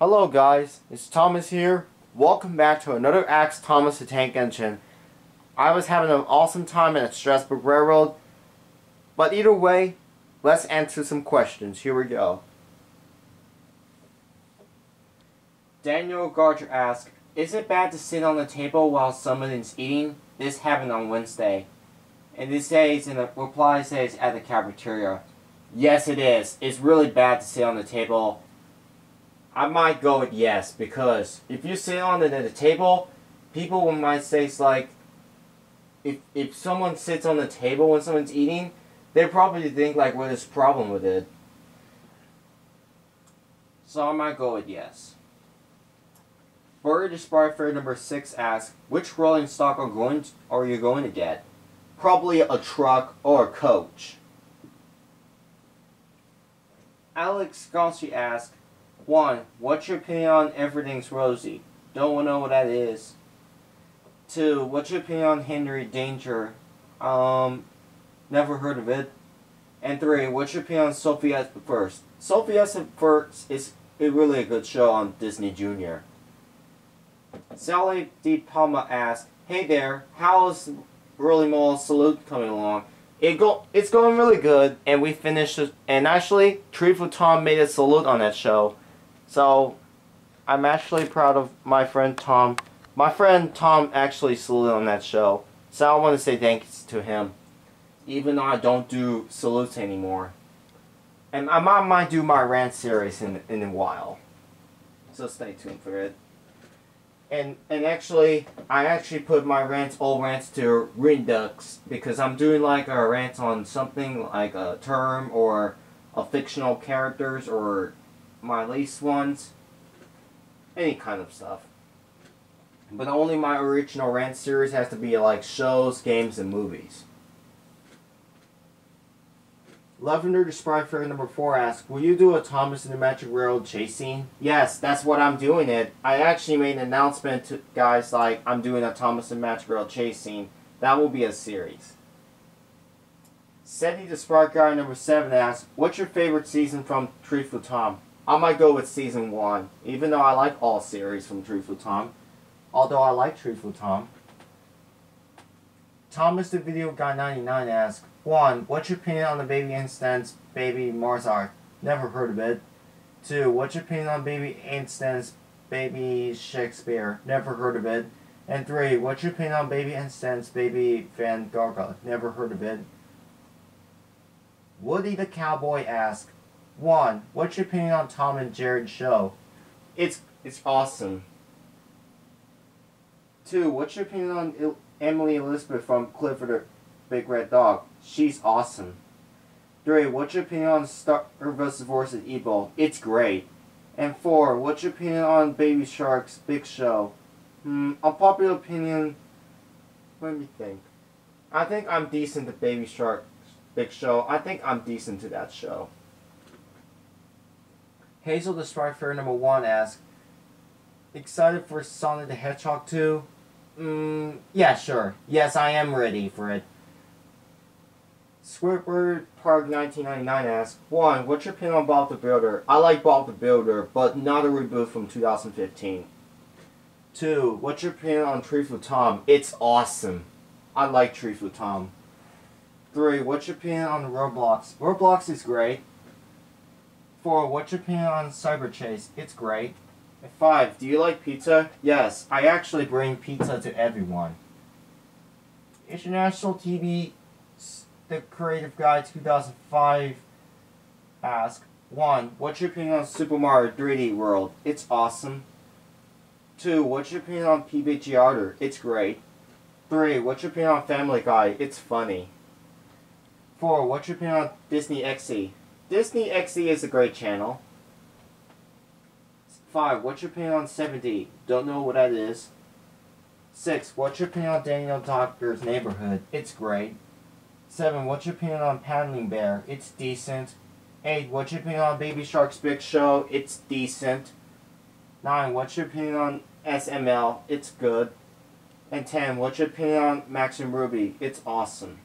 Hello guys, it's Thomas here. Welcome back to another Ask Thomas the Tank Engine. I was having an awesome time at Strasburg Railroad, but either way, let's answer some questions. Here we go. Daniel Gardner asks, Is it bad to sit on the table while someone is eating? This happened on Wednesday. And this says, in the reply says, at the cafeteria. Yes, it is. It's really bad to sit on the table I might go with yes because if you sit on the, the table, people might say like if if someone sits on the table when someone's eating, they probably think like what is problem with it. So I might go with yes. Bird Sprite Fair number six asks, which rolling stock are going to, are you going to get? Probably a truck or a coach. Alex Gossi asks, one, what's your opinion on Everything's Rosy? Don't know what that is. Two, what's your opinion on Henry Danger? Um, never heard of it. And three, what's your opinion on Sofia the First? Sofia the First is a really a good show on Disney Junior. Sally D. Palma asked, Hey there, how's Rolling Mall Salute coming along? It go, it's going really good, and we finished, and actually, Truthful Tom made a salute on that show. So, I'm actually proud of my friend Tom. My friend Tom actually saluted on that show. So I want to say thanks to him. Even though I don't do salutes anymore. And I might, might do my rant series in, in a while. So stay tuned for it. And and actually, I actually put my rants, old rants to Redux because I'm doing like a rant on something like a term or a fictional characters or my least ones, any kind of stuff. But only my original rant series has to be like shows, games, and movies. Lavender the Sprite Fair number 4 asks, Will you do a Thomas and the Magic Railroad chase scene? Yes, that's what I'm doing it. I actually made an announcement to guys like I'm doing a Thomas and Magic Railroad chase scene. That will be a series. Seti the Spark Guy number 7 asks, What's your favorite season from Truthful Tom? I might go with season one, even though I like all series from Truthful Tom. Although I like Truthful Tom. Thomas the Video Guy 99 asks, 1. What's your opinion on the Baby Einstein's Baby Mozart? Never heard of it. 2. What's your opinion on Baby Einstein's Baby Shakespeare? Never heard of it. And 3. What's your opinion on Baby Einstein's Baby Van Gogh? Never heard of it. Woody the Cowboy asks, one, what's your opinion on Tom and Jerry's show? It's it's awesome. Two, what's your opinion on Il Emily Elizabeth from Clifford the Big Red Dog? She's awesome. Three, what's your opinion on Star vs. Forces Evil? It's great. And four, what's your opinion on Baby Shark's Big Show? Hmm, unpopular opinion. Let me think. I think I'm decent to Baby Shark's Big Show. I think I'm decent to that show. Hazel the Fair number one asks, excited for Sonic the Hedgehog 2? Mm, yeah, sure. Yes, I am ready for it. Squidward Park 1999 asks, 1. What's your opinion on Bob the Builder? I like Bob the Builder, but not a reboot from 2015. 2. What's your opinion on Truthful Tom? It's awesome. I like Truthful Tom. 3. What's your opinion on the Roblox? Roblox is great. 4. What's your opinion on Cyberchase? It's great. At 5. Do you like pizza? Yes, I actually bring pizza to everyone. International TV, The Creative Guide 2005 ask 1. What's your opinion on Super Mario 3D World? It's awesome. 2. What's your opinion on PBG Arter? It's great. 3. What's your opinion on Family Guy? It's funny. 4. What's your opinion on Disney XD? Disney XD is a great channel. 5. What's your opinion on 70? Don't know what that is. 6. What's your opinion on Daniel Tiger's Neighborhood? It's great. 7. What's your opinion on Paddling Bear? It's decent. 8. What's your opinion on Baby Shark's Big Show? It's decent. 9. What's your opinion on SML? It's good. And 10. What's your opinion on Max and Ruby? It's awesome.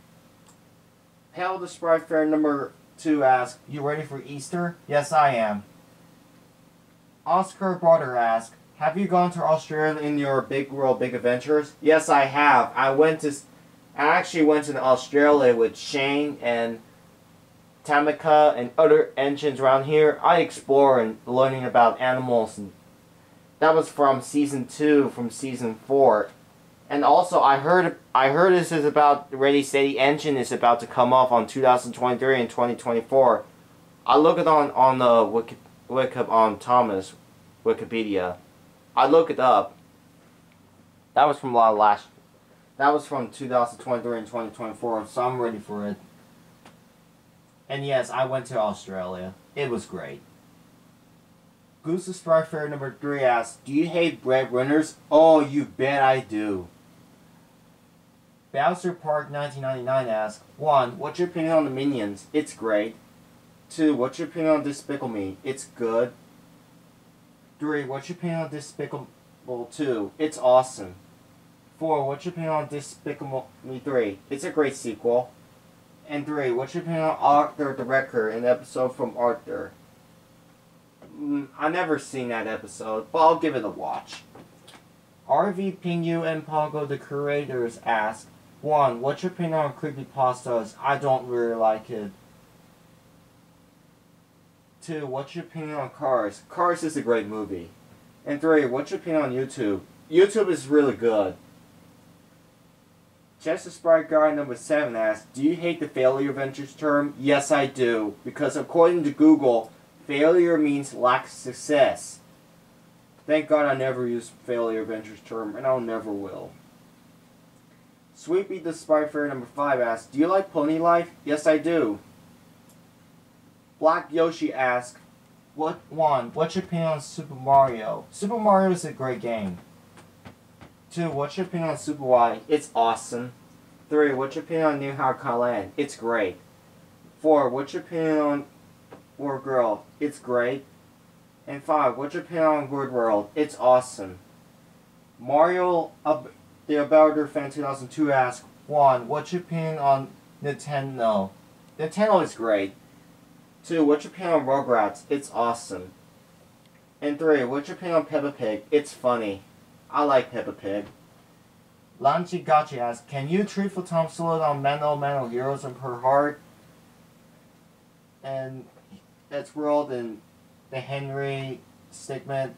Hail the Sprite Fair number to ask, You ready for Easter? Yes, I am. Oscar Brother asks, have you gone to Australia in your Big World Big Adventures? Yes, I have. I went to, I actually went to Australia with Shane and Tamika and other engines around here. I explore and learning about animals and that was from season two, from season four. And also, I heard I heard this is about Ready Steady Engine is about to come off on 2023 and 2024. I look it on on the Wiki, Wiki on Thomas Wikipedia. I look it up. That was from last. That was from 2023 and 2024, so I'm ready for it. And yes, I went to Australia. It was great. Goose the Sprite Fair number 3 asks, Do you hate breadwinners? Oh, you bet I do. Bowser Park 1999 asks, 1. What's your opinion on the Minions? It's great. 2. What's your opinion on Despicable Me? It's good. 3. What's your opinion on Despicable 2? It's awesome. 4. What's your opinion on Despicable Me 3? It's a great sequel. And 3. What's your opinion on Arthur the Wrecker, an episode from Arthur? Mm, I never seen that episode, but I'll give it a watch. RV Pingu and Pongo the creators ask, 1. What's your opinion on creepypastas? I don't really like it. 2. What's your opinion on Cars? Cars is a great movie. And 3. What's your opinion on YouTube? YouTube is really good. Chester Sprite Guy number 7 asks, Do you hate the failure ventures term? Yes, I do. Because according to Google, failure means lack of success. Thank God I never used failure ventures term, and I'll never will. Sweepy the Sprite Fairy number 5 asks, Do you like Pony Life? Yes, I do. Black Yoshi asks, what one? What's your opinion on Super Mario? Super Mario is a great game. Two. What's your opinion on Super Why? It's awesome. Three. What's your opinion on New Hao Land? It's great. Four. What's your opinion on WordGirl? It's great. And five. What's your opinion on Word World? It's awesome. Mario, uh, the About Fan 2002 asks, one. What's your opinion on Nintendo? Nintendo is great. Two, what's your opinion on Rugrats? It's awesome. And three, what's your opinion on Peppa Pig? It's funny. I like Peppa Pig. Lanchi Gachi asks, can you treat for Tom Sillard on Mental Mental Heroes and Per Heart? And it's World in the Henry Stickmin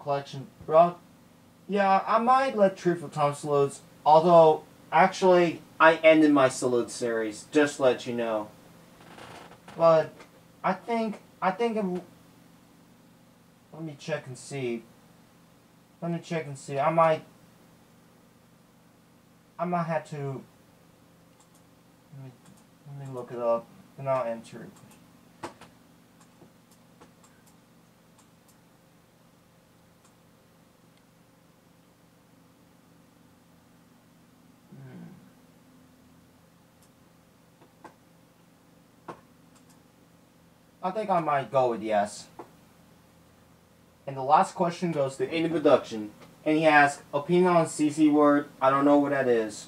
collection. Bro, yeah, I might let for Tom Salutes, although, actually, I ended my Salute series, just to let you know. But I think I think I'm, let me check and see. Let me check and see. I might I might have to let me, let me look it up and I'll enter it. I think I might go with yes. And the last question goes to in production. And he asks, opinion on CC word. I don't know what that is.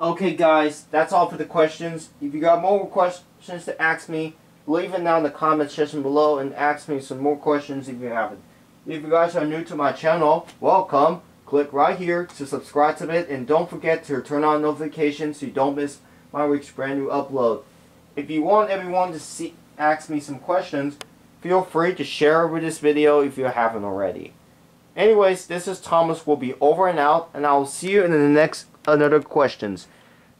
Okay, guys, that's all for the questions. If you got more questions to ask me, leave it down in the comment section below and ask me some more questions if you haven't. If you guys are new to my channel, welcome. Click right here to subscribe to it and don't forget to turn on notifications so you don't miss my week's brand new upload. If you want everyone to see ask me some questions, feel free to share with this video if you haven't already. Anyways, this is Thomas will be over and out, and I will see you in the next another questions.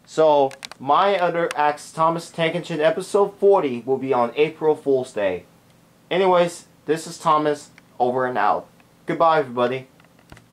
So, my other Ask Thomas Tankenship episode 40 will be on April Fool's Day. Anyways, this is Thomas, over and out. Goodbye, everybody.